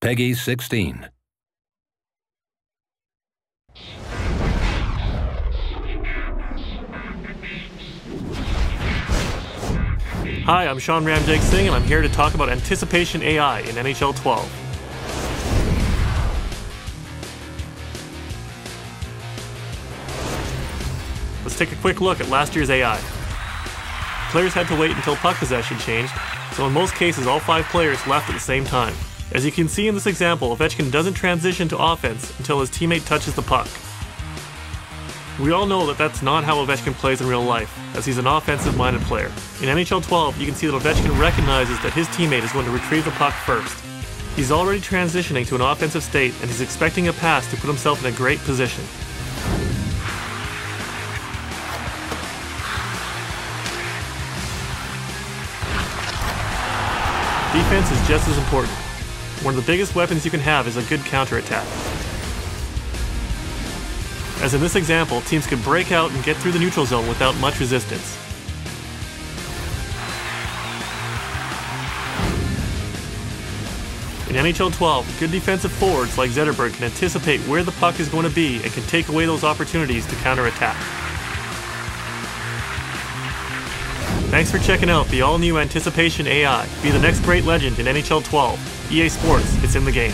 PEGI 16. Hi, I'm Sean Ramjagsingh, and I'm here to talk about Anticipation AI in NHL 12. Let's take a quick look at last year's AI. Players had to wait until puck possession changed, so in most cases all five players left at the same time. As you can see in this example, Ovechkin doesn't transition to offense until his teammate touches the puck. We all know that that's not how Ovechkin plays in real life, as he's an offensive-minded player. In NHL 12, you can see that Ovechkin recognizes that his teammate is going to retrieve the puck first. He's already transitioning to an offensive state, and he's expecting a pass to put himself in a great position. Defense is just as important. One of the biggest weapons you can have is a good counterattack. As in this example, teams could break out and get through the neutral zone without much resistance. In NHL 12, good defensive forwards like Zetterberg can anticipate where the puck is going to be and can take away those opportunities to counterattack. Thanks for checking out the all-new Anticipation AI. Be the next great legend in NHL 12. EA Sports, it's in the game.